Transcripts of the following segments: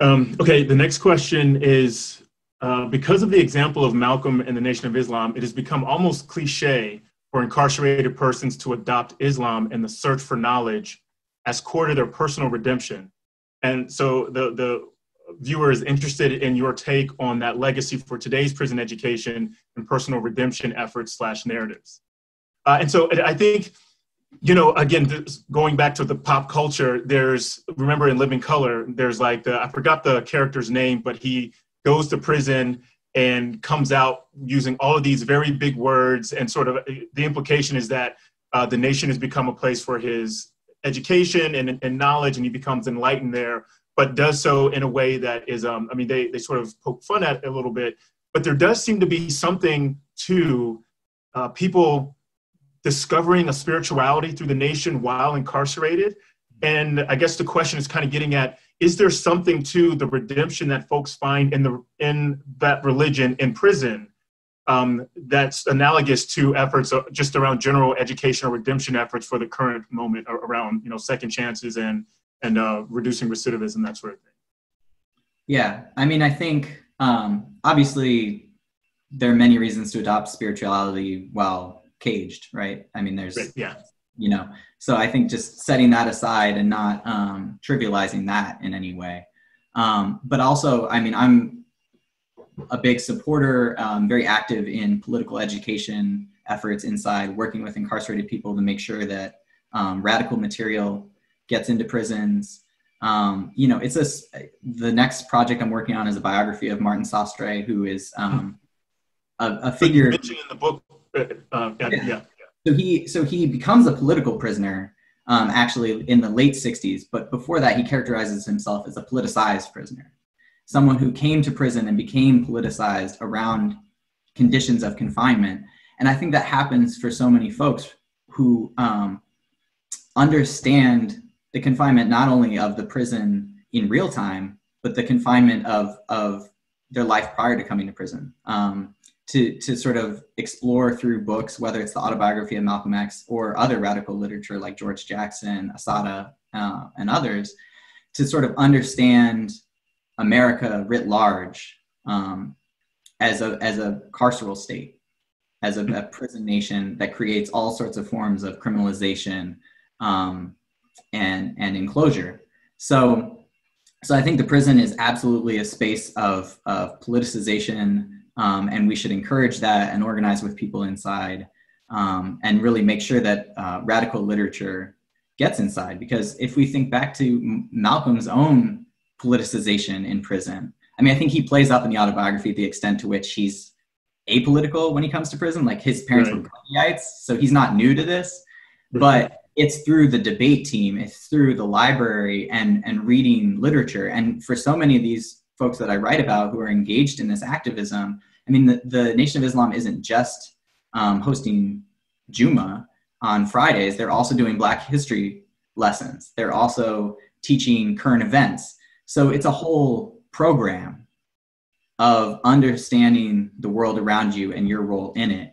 Um, okay, the next question is uh, because of the example of Malcolm and the Nation of Islam, it has become almost cliche for incarcerated persons to adopt Islam and the search for knowledge as core to their personal redemption. And so the, the viewer is interested in your take on that legacy for today's prison education and personal redemption efforts slash narratives. Uh, and so I think, you know, again, going back to the pop culture, there's, remember in Living Color, there's like, the, I forgot the character's name, but he goes to prison and comes out using all of these very big words and sort of the implication is that uh, the nation has become a place for his education and, and knowledge and he becomes enlightened there but does so in a way that is um, i mean they, they sort of poke fun at it a little bit but there does seem to be something to uh, people discovering a spirituality through the nation while incarcerated. And i guess the question is kind of getting at is there something to the redemption that folks find in the in that religion in prison um, that's analogous to efforts just around general educational redemption efforts for the current moment around you know second chances and and uh, reducing recidivism that sort of thing? Yeah. I mean i think um, obviously there are many reasons to adopt spirituality while caged right? I mean there's right. yeah. you know so i think just setting that aside and not um, trivializing that in any way. Um, but also i mean i'm a big supporter um, very active in political education efforts inside working with incarcerated people to make sure that um, radical material gets into prisons. Um, you know it's a the next project i'm working on is a biography of martin sostre who is um, a, a figure mentioned in the book uh yeah. yeah so he so he becomes a political prisoner um, actually in the late 60s, but before that he characterizes himself as a politicized prisoner, someone who came to prison and became politicized around conditions of confinement. And I think that happens for so many folks who um, understand the confinement not only of the prison in real time, but the confinement of of their life prior to coming to prison. Um, to to sort of explore through books, whether it's the autobiography of Malcolm X or other radical literature like George Jackson, Assata, uh, and others, to sort of understand America writ large um, as a as a carceral state, as a, a, prison nation that creates all sorts of forms of criminalization um, and and enclosure. So, so I think the prison is absolutely a space of of politicization um, and we should encourage that and organize with people inside um, and really make sure that uh, radical literature gets inside. Because if we think back to Malcolm's own politicization in prison, I mean, I think he plays up in the autobiography the extent to which he's apolitical when he comes to prison. Like his parents right. were Bundyites, so he's not new to this. But it's through the debate team, it's through the library and and reading literature. And for so many of these folks that I write about who are engaged in this activism, I mean, the, the Nation of Islam isn't just um, hosting Juma on Fridays, they're also doing Black history lessons. They're also teaching current events. So it's a whole program of understanding the world around you and your role in it.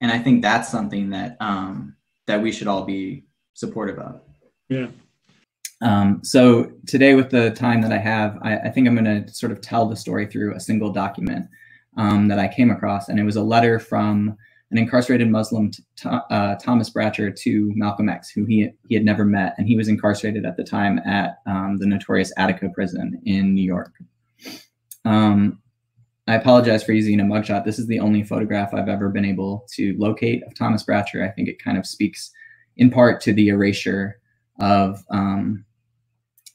And I think that's something that um, that we should all be supportive of. Yeah. Um, so today, with the time that I have, I, I think I'm going to sort of tell the story through a single document um, that I came across, and it was a letter from an incarcerated Muslim, uh, Thomas Bratcher, to Malcolm X, who he he had never met, and he was incarcerated at the time at um, the notorious Attica prison in New York. Um, I apologize for using a mugshot. This is the only photograph I've ever been able to locate of Thomas Bratcher. I think it kind of speaks in part to the erasure of um,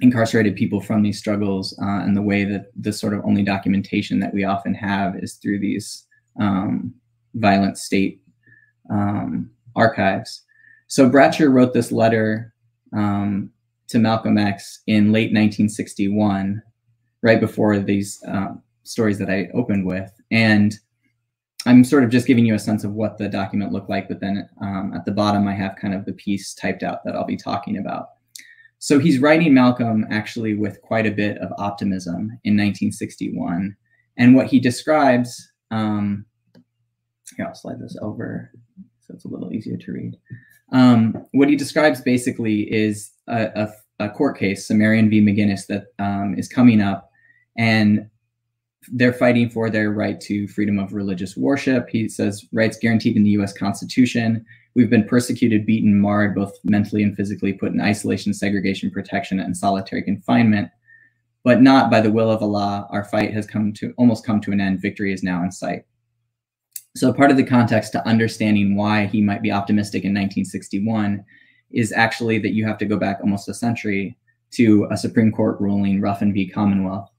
incarcerated people from these struggles uh, and the way that the sort of only documentation that we often have is through these um, violent state um, archives. So Bratcher wrote this letter um, to Malcolm X in late 1961, right before these uh, stories that I opened with. And I'm sort of just giving you a sense of what the document looked like, but then um, at the bottom I have kind of the piece typed out that I'll be talking about. So he's writing Malcolm actually with quite a bit of optimism in 1961. And what he describes, um, here, I'll slide this over so it's a little easier to read. Um, what he describes basically is a, a, a, court case, SaMarion v. McGinnis, that um, is coming up and they're fighting for their right to freedom of religious worship. He says rights guaranteed in the U.S. Constitution. We've been persecuted, beaten, marred, both mentally and physically, put in isolation, segregation, protection, and solitary confinement, but not by the will of Allah. Our fight has come to almost come to an end. Victory is now in sight. So part of the context to understanding why he might be optimistic in 1961 is actually that you have to go back almost a century to a Supreme Court ruling, Ruffin v. Commonwealth,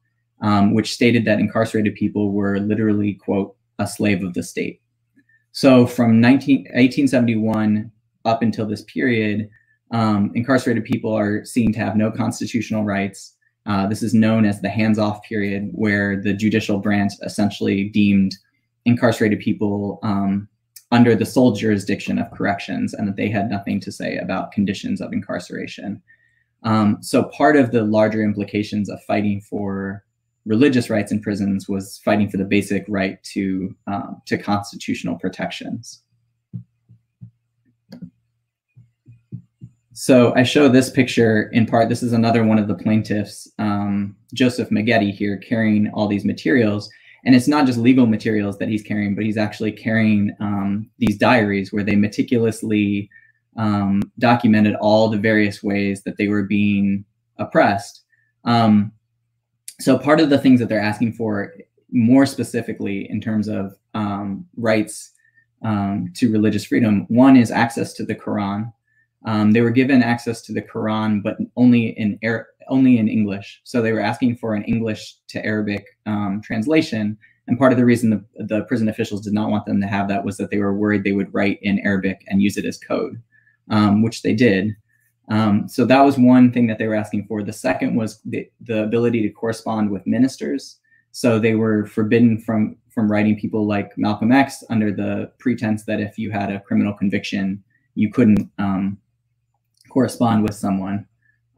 um, which stated that incarcerated people were literally, quote, a slave of the state. So from 19, 1871 up until this period, um, incarcerated people are seen to have no constitutional rights. Uh, this is known as the hands-off period, where the judicial branch essentially deemed incarcerated people um, under the sole jurisdiction of corrections and that they had nothing to say about conditions of incarceration. Um, so part of the larger implications of fighting for religious rights in prisons was fighting for the basic right to um, to constitutional protections. So I show this picture in part. This is another one of the plaintiffs, um, Joseph Megeddi here, carrying all these materials. And it's not just legal materials that he's carrying, but he's actually carrying um, these diaries where they meticulously um, documented all the various ways that they were being oppressed. Um, so part of the things that they're asking for more specifically in terms of um, rights um, to religious freedom one is access to the quran. Um, they were given access to the quran but only in Ar- only in english. So they were asking for an english to arabic um, translation. And part of the reason the, the prison officials did not want them to have that was that they were worried they would write in arabic and use it as code um, which they did um, so that was one thing that they were asking for. The second was the, the ability to correspond with ministers. So they were forbidden from from writing people like Malcolm X under the pretense that if you had a criminal conviction, you couldn't um, correspond with someone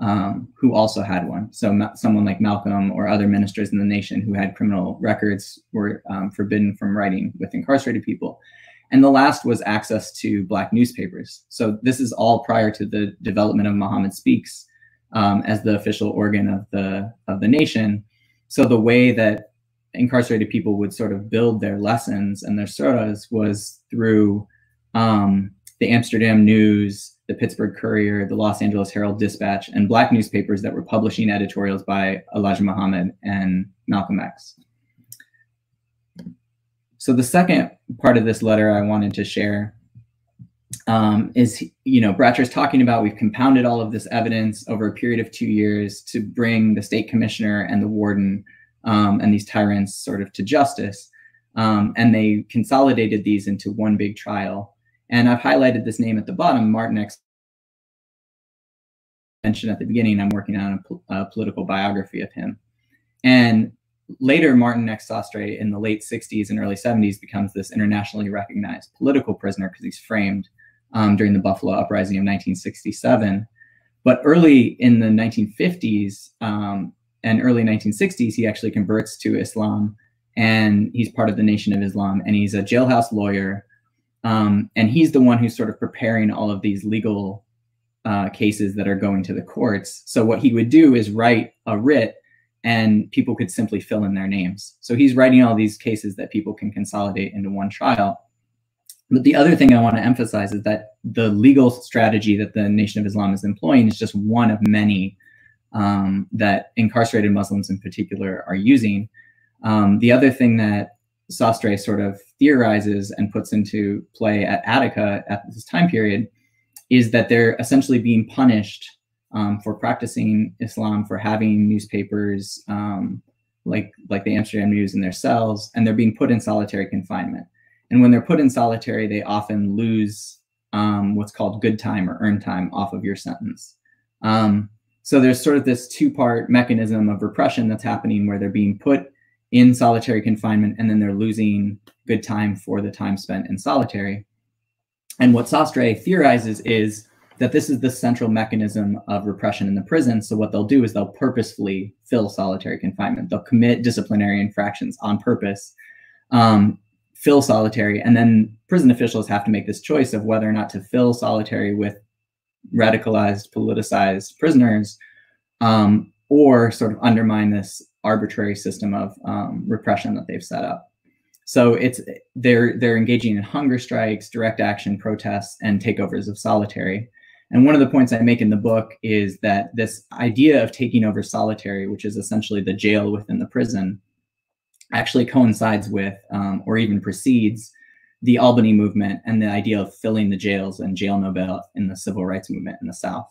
um, who also had one. So someone like Malcolm or other ministers in the nation who had criminal records were um, forbidden from writing with incarcerated people. And the last was access to Black newspapers. So this is all prior to the development of Muhammad Speaks um, as the official organ of the of the nation. So the way that incarcerated people would sort of build their lessons and their surahs was through um, the Amsterdam News, the Pittsburgh Courier, the Los Angeles Herald Dispatch, and Black newspapers that were publishing editorials by Elijah Muhammad and Malcolm X. So the second part of this letter I wanted to share um, is, you know, Bratcher's talking about we've compounded all of this evidence over a period of two years to bring the state commissioner and the warden um, and these tyrants sort of to justice. Um, and they consolidated these into one big trial. And I've highlighted this name at the bottom, Martin X. Mentioned at the beginning, I'm working on a, a political biography of him. And later Martin X. Sostre in the late 60s and early 70s becomes this internationally recognized political prisoner because he's framed um, during the Buffalo Uprising of 1967. But early in the 1950s um, and early 1960s, he actually converts to Islam and he's part of the Nation of Islam and he's a jailhouse lawyer. Um, and he's the one who's sort of preparing all of these legal uh, cases that are going to the courts. So what he would do is write a writ and people could simply fill in their names. So he's writing all these cases that people can consolidate into one trial. But the other thing I want to emphasize is that the legal strategy that the Nation of Islam is employing is just one of many um, that incarcerated Muslims in particular are using. Um, the other thing that Sostre sort of theorizes and puts into play at Attica at this time period is that they're essentially being punished um, for practicing Islam, for having newspapers um, like like the Amsterdam News in their cells, and they're being put in solitary confinement. And when they're put in solitary, they often lose um, what's called good time or earned time off of your sentence. Um, so there's sort of this two-part mechanism of repression that's happening where they're being put in solitary confinement and then they're losing good time for the time spent in solitary. And what Sostre theorizes is that this is the central mechanism of repression in the prison. So what they'll do is they'll purposefully fill solitary confinement. They'll commit disciplinary infractions on purpose, um, fill solitary, and then prison officials have to make this choice of whether or not to fill solitary with radicalized, politicized prisoners, um, or sort of undermine this arbitrary system of um, repression that they've set up. So it's they're they're engaging in hunger strikes, direct action protests, and takeovers of solitary. And one of the points I make in the book is that this idea of taking over solitary, which is essentially the jail within the prison, actually coincides with um, or even precedes the Albany movement and the idea of filling the jails and jail no bail in the civil rights movement in the South.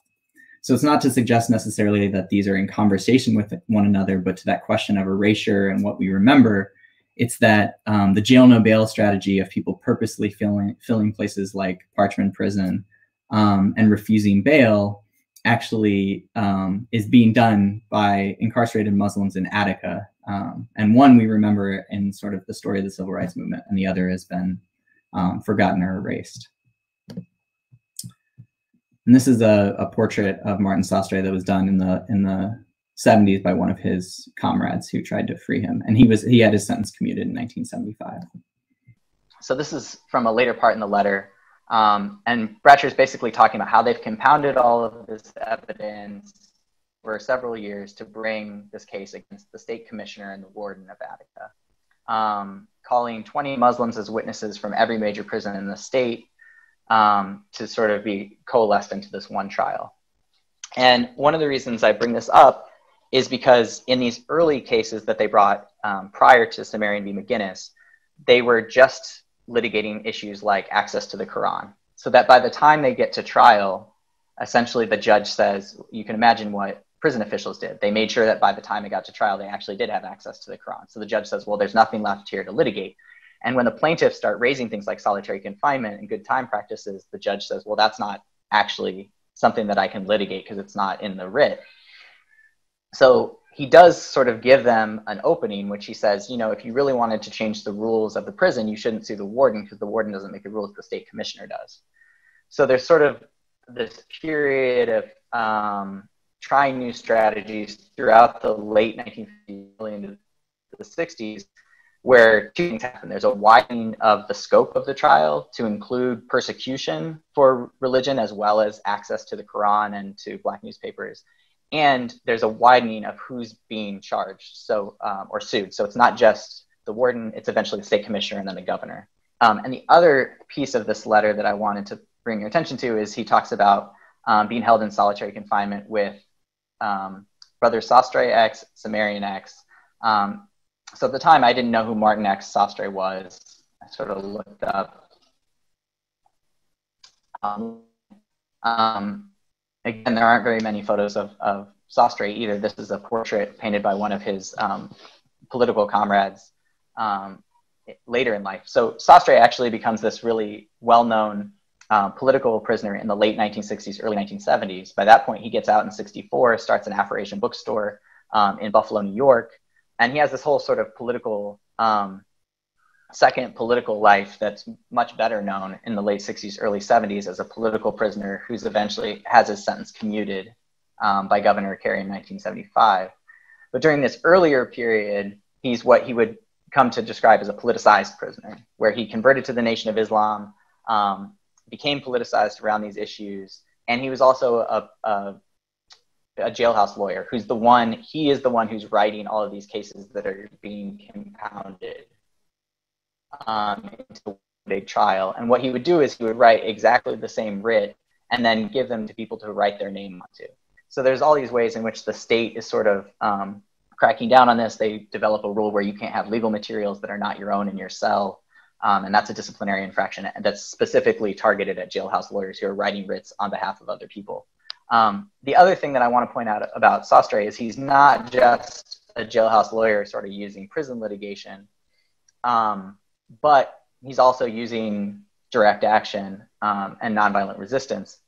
So it's not to suggest necessarily that these are in conversation with one another, but to that question of erasure and what we remember, it's that um, the jail no bail strategy of people purposely filling filling places like Parchman Prison um, and refusing bail actually um, is being done by incarcerated Muslims in Attica. Um, and one we remember in sort of the story of the civil rights movement, and the other has been um, forgotten or erased. And this is a, a portrait of Martin Sostre that was done in the in the 70s by one of his comrades who tried to free him, and he was he had his sentence commuted in 1975. So this is from a later part in the letter, um, and Bratcher is basically talking about how they've compounded all of this evidence for several years to bring this case against the state commissioner and the warden of Attica, um, calling 20 Muslims as witnesses from every major prison in the state um, to sort of be coalesced into this one trial. And one of the reasons I bring this up is because in these early cases that they brought um, prior to SaMarion v. McGinnis, they were just litigating issues like access to the Quran. So that by the time they get to trial, essentially the judge says, you can imagine what prison officials did. They made sure that by the time it got to trial, they actually did have access to the Quran. So the judge says, well, there's nothing left here to litigate. And when the plaintiffs start raising things like solitary confinement and good time practices, the judge says, well, that's not actually something that I can litigate because it's not in the writ. So he does sort of give them an opening, which he says, you know, if you really wanted to change the rules of the prison, you shouldn't sue the warden because the warden doesn't make the rules, the state commissioner does. So there's sort of this period of um, trying new strategies throughout the late 1950s, into the 60s, where two things happen. There's a widening of the scope of the trial to include persecution for religion as well as access to the Quran and to black newspapers and there's a widening of who's being charged so um, or sued. So it's not just the warden it's eventually the state commissioner and then the governor. Um, and the other piece of this letter that i wanted to bring your attention to is he talks about um, being held in solitary confinement with um, brother sostre x SaMarion x. Um, so at the time i didn't know who martin x sostre was. I sort of looked up um, again, there aren't very many photos of, of Sostre either. This is a portrait painted by one of his um, political comrades um, later in life. So Sostre actually becomes this really well-known uh, political prisoner in the late 1960s, early 1970s. By that point, he gets out in 64, starts an Afro-Asian bookstore um, in Buffalo, New York, and he has this whole sort of political um, second political life that's much better known in the late 60s, early 70s as a political prisoner who's eventually has his sentence commuted um, by Governor Carey in 1975. But during this earlier period, he's what he would come to describe as a politicized prisoner, where he converted to the Nation of Islam, um, became politicized around these issues, and he was also a, a, a jailhouse lawyer who's the one, he is the one who's writing all of these cases that are being compounded um, into a trial. And what he would do is he would write exactly the same writ and then give them to people to write their name onto. So there's all these ways in which the state is sort of um, cracking down on this. They develop a rule where you can't have legal materials that are not your own in your cell. Um, and that's a disciplinary infraction that's specifically targeted at jailhouse lawyers who are writing writs on behalf of other people. Um, the other thing that I want to point out about Sostre is he's not just a jailhouse lawyer sort of using prison litigation. Um, but he's also using direct action um, and nonviolent resistance.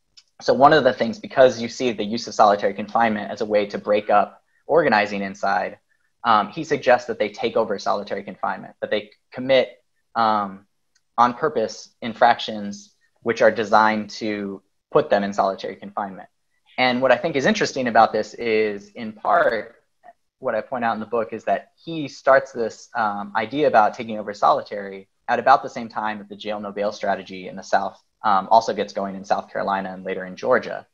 So one of the things, because you see the use of solitary confinement as a way to break up organizing inside, um, he suggests that they take over solitary confinement, that they commit um, on purpose infractions which are designed to put them in solitary confinement. And what I think is interesting about this is, in part, what I point out in the book is that he starts this um, idea about taking over solitary at about the same time that the jail no bail strategy in the South um, also gets going in South Carolina and later in Georgia.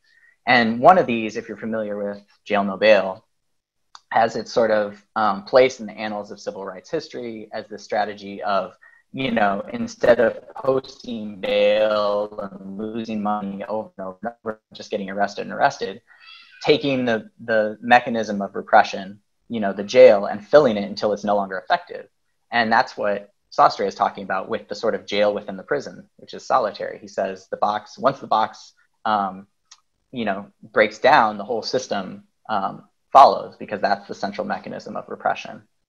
And one of these, if you're familiar with jail no bail, has its sort of um, place in the annals of civil rights history as the strategy of you know, instead of posting bail and losing money over and over and over, just getting arrested and arrested, taking the, the mechanism of repression, you know, the jail, and filling it until it's no longer effective. And that's what Sostre is talking about with the sort of jail within the prison, which is solitary. He says the box, once the box, um, you know, breaks down, the whole system um, follows because that's the central mechanism of repression.